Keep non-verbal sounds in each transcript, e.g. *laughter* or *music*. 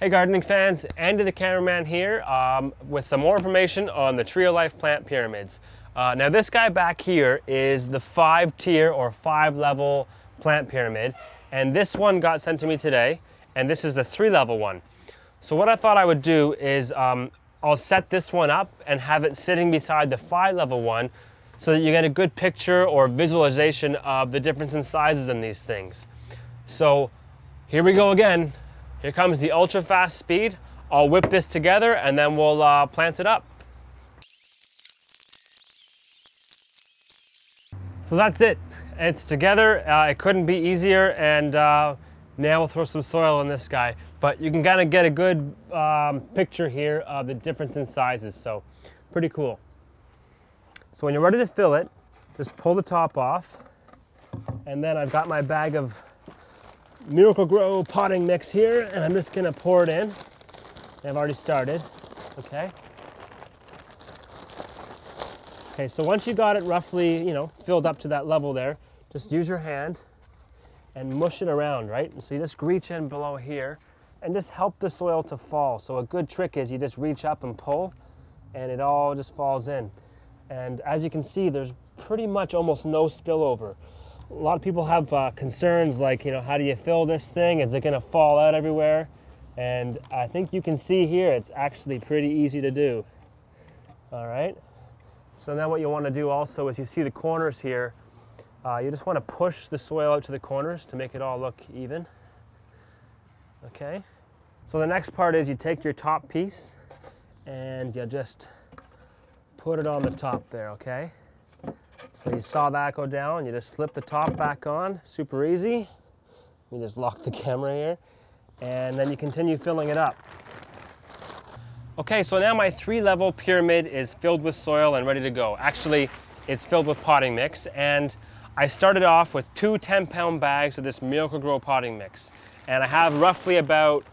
Hey gardening fans, Andy the cameraman here um, with some more information on the TrioLife plant pyramids. Uh, now this guy back here is the five tier or five level plant pyramid and this one got sent to me today and this is the three level one. So what I thought I would do is um, I'll set this one up and have it sitting beside the five level one so that you get a good picture or visualization of the difference in sizes in these things. So here we go again. Here comes the ultra fast speed. I'll whip this together and then we'll uh, plant it up. So that's it. It's together. Uh, it couldn't be easier. And uh, now we'll throw some soil on this guy. But you can kind of get a good um, picture here of the difference in sizes. So pretty cool. So when you're ready to fill it, just pull the top off. And then I've got my bag of Miracle-Gro potting mix here, and I'm just gonna pour it in. I've already started, okay? Okay, so once you got it roughly, you know, filled up to that level there, just use your hand and mush it around, right? So you just reach in below here and just help the soil to fall. So a good trick is you just reach up and pull and it all just falls in. And as you can see, there's pretty much almost no spillover. A lot of people have uh, concerns like, you know, how do you fill this thing? Is it gonna fall out everywhere? And I think you can see here, it's actually pretty easy to do. All right. So now what you want to do also is you see the corners here, uh, you just want to push the soil out to the corners to make it all look even. Okay. So the next part is you take your top piece and you just put it on the top there, okay? So you saw that go down, you just slip the top back on, super easy. You just lock the *laughs* camera here and then you continue filling it up. Okay, so now my three level pyramid is filled with soil and ready to go. Actually, it's filled with potting mix and I started off with two 10 pound bags of this Miracle-Gro potting mix. And I have roughly about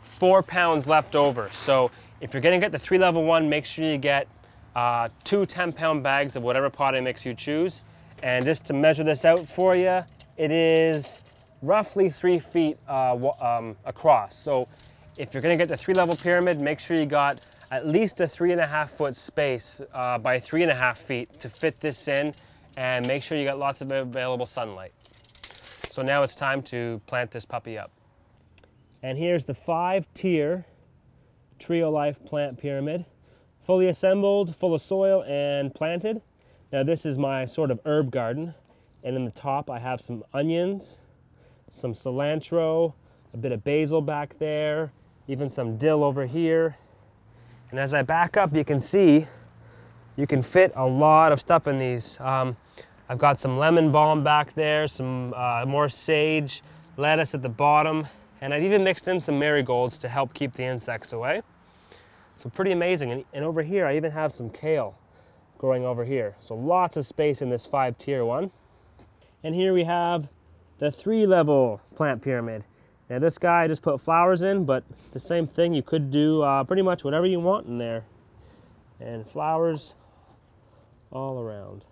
four pounds left over. So if you're gonna get the three level one, make sure you get uh, two 10 pound bags of whatever potting mix you choose. And just to measure this out for you, it is roughly three feet uh, um, across. So if you're gonna get the three level pyramid, make sure you got at least a three and a half foot space uh, by three and a half feet to fit this in and make sure you got lots of available sunlight. So now it's time to plant this puppy up. And here's the five tier TrioLife plant pyramid. Fully assembled, full of soil and planted. Now this is my sort of herb garden. And in the top I have some onions, some cilantro, a bit of basil back there, even some dill over here. And as I back up, you can see you can fit a lot of stuff in these. Um, I've got some lemon balm back there, some uh, more sage, lettuce at the bottom, and I've even mixed in some marigolds to help keep the insects away. So pretty amazing. And, and over here, I even have some kale growing over here. So lots of space in this five tier one. And here we have the three level plant pyramid. Now this guy just put flowers in, but the same thing, you could do uh, pretty much whatever you want in there. And flowers all around.